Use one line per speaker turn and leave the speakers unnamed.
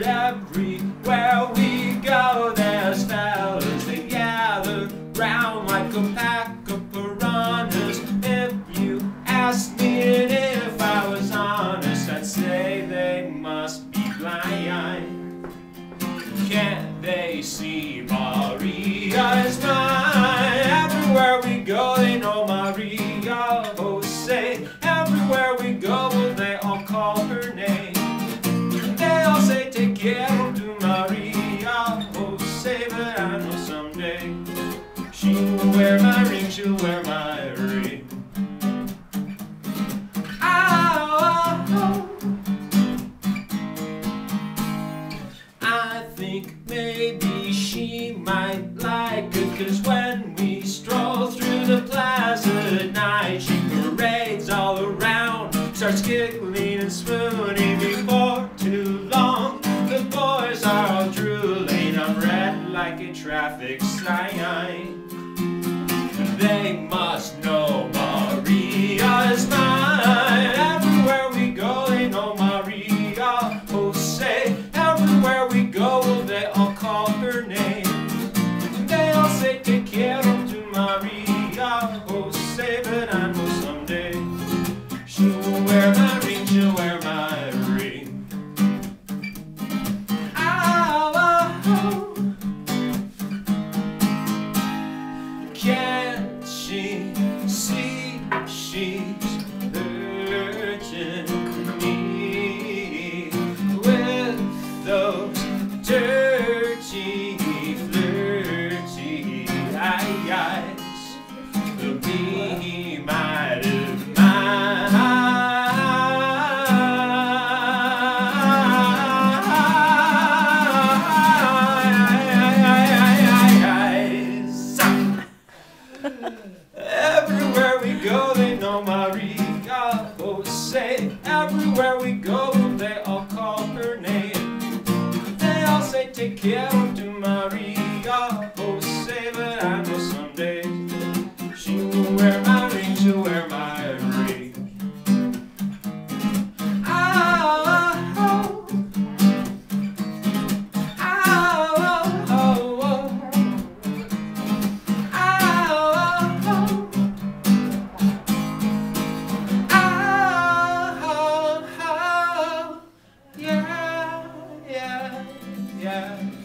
everywhere we go, there's fellas that gather round like a pack of piranhas. If you asked me if I was honest, I'd say they must be blind. Can't they see Maria's mine? Everywhere we go, they know Maria. Jose. Everywhere we go, they all call her name. But I know someday she will wear my ring, she'll wear my ring. I think maybe she might like it Cause when we stroll through the plaza at night She parades all around Starts giggling and swooning before traffic sign They Everywhere we go, they know Maria Jose. Everywhere we go, they all call her name. They all say, Take care yeah.